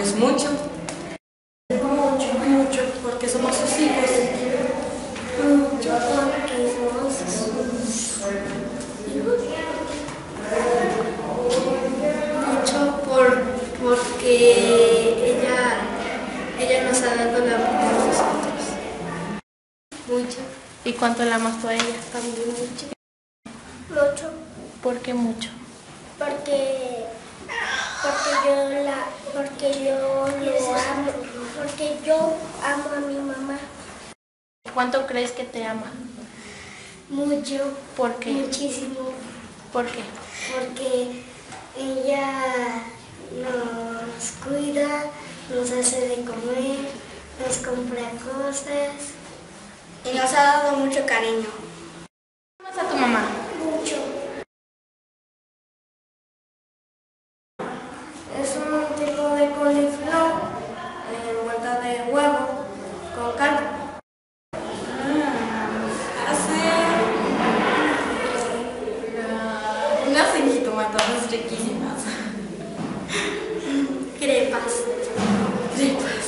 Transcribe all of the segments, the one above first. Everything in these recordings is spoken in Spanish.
Mucho. Mucho, mucho, porque somos sus hijos. Mucho porque somos sus Mucho por, porque ella, ella nos ha dado la vida a nosotros. Mucho. ¿Y cuánto la amas tú a ella? También mucho. mucho ¿Por qué mucho? porque porque yo la porque yo lo amo porque yo amo a mi mamá ¿Cuánto crees que te ama? mucho ¿Por qué? muchísimo ¿Por qué? porque ella nos cuida nos hace de comer nos compra cosas Y nos ha dado mucho cariño. Tripas.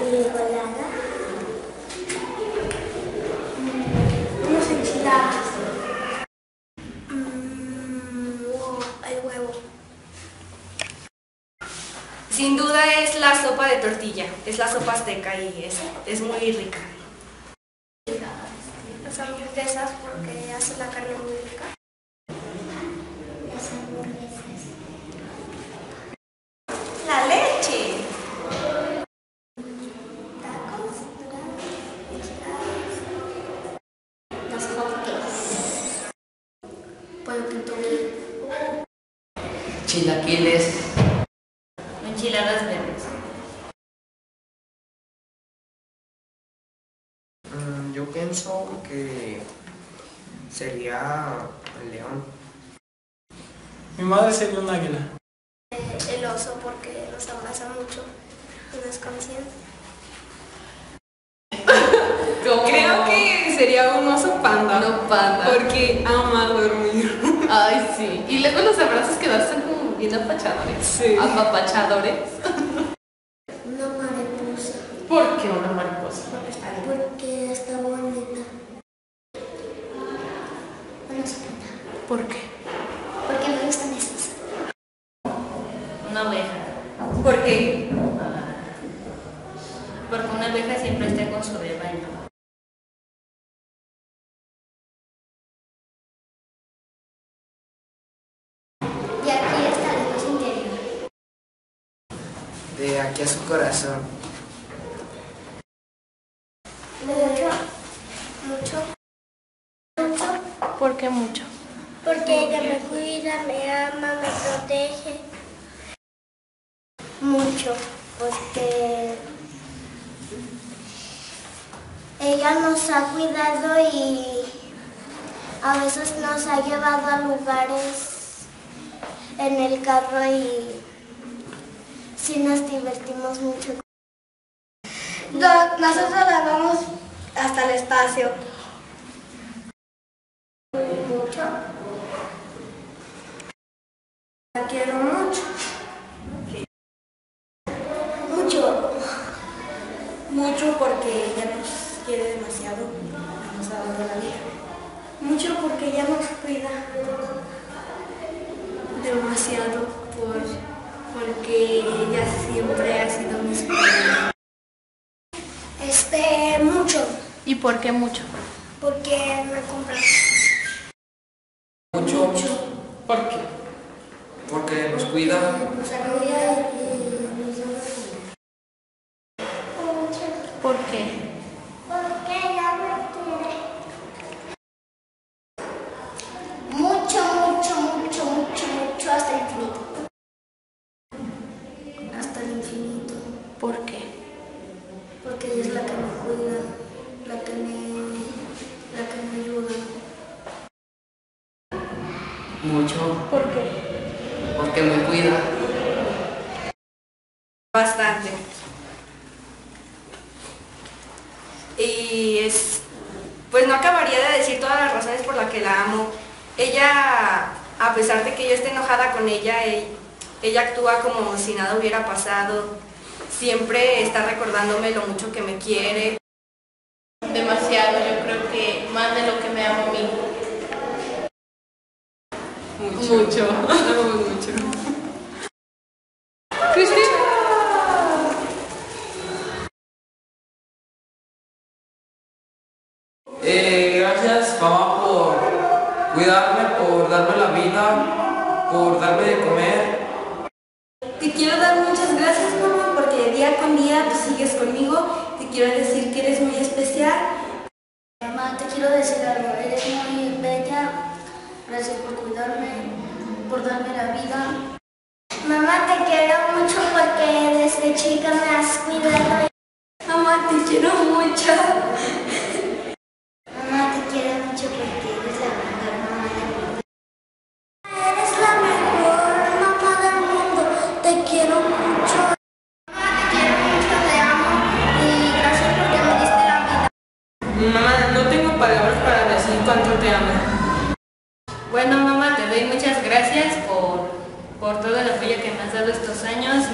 enmigolada Unas el huevo. Sin duda es la sopa de tortilla. Es la sopa azteca y es, es muy rica. Las hamburguesas porque hace la carne muy rica. las hamburguesas La leche. tacos enchiladas los hotcakes Pollo Kentucky. Chilaquiles, Enchiladas verdes. Mm, Yo pienso que sería el león. Mi madre sería un águila. El oso porque nos abraza mucho y nos consiente. Creo que sería un oso panda. No, panda. Porque ama dormir. Ay, sí. Y luego los abrazos que das son como bien apachadores. Sí. Apapachadores. una mariposa ¿Por qué una mariposa? porque está bonita una zapata ¿Por qué? porque me gustan esas Una oveja. ¿Por qué? Porque una oveja siempre está con su rebaño. y aquí está la luz interior Aquí a su corazón. mucho mucho mucho ¿Por qué mucho? porque ella me cuida me ama me protege mucho porque ella nos ha cuidado y a veces nos ha llevado a lugares en el carro y sí nos divertimos mucho. No- nosotros la vamos hasta el espacio. Mucho. La quiero mucho. Mucho. Mucho porque ella nos quiere demasiado. Nos ha dado la vida. Mucho porque ella nos por qué mucho? Porque me compra. Mucho. ¿Por qué? Porque nos cuida. Nos cuida mucho, ¿Por qué? porque me cuida. Bastante. Y es, pues no acabaría de decir todas las razones por las que la amo. Ella, a pesar de que yo esté enojada con ella, e- Ella actúa como si nada hubiera pasado. Siempre está recordándome lo mucho que me quiere. Demasiado, yo creo que más de lo que me amo a mí. Mucho. Mucho. Amamos mucho. Cristina. Eh, gracias mamá por cuidarme, por darme la vida, por darme de comer. Te quiero dar muchas gracias, mamá, porque día con día tú sigues conmigo. Te quiero decir que eres muy especial. Mamá, te quiero decir algo. Eres muy bella. Gracias por cuidarme, por darme la vida. Mamá, te quiero mucho porque desde chica me has cuidado. Mamá, te quiero mucho. Mamá, te quiero mucho porque eres la mejor mamá del mundo. Eres la mejor mamá del mundo. Te quiero mucho. Mamá, te quiero mucho, te amo. Y gracias porque me diste la vida. Mamá, no tengo palabras para decir cuánto te amo. Bueno, mamá, te doy muchas gracias por, por todo el apoyo que me has dado estos años.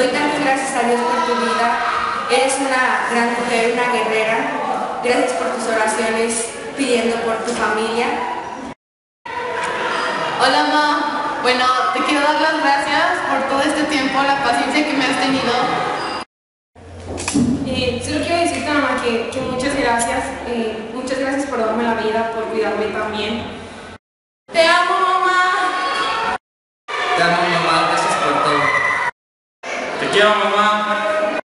Doy tantas gracias a Dios por tu vida. Eres una gran mujer, una guerrera. Gracias por tus oraciones pidiendo por tu familia. Hola, ma. Bueno, te quiero dar las gracias por todo este tiempo, la paciencia que me has tenido. Eh, solo quiero decirte, mamá, que, que muchas gracias. eh, muchas gracias por darme la vida, por cuidarme también. Te amo, quiero mamá.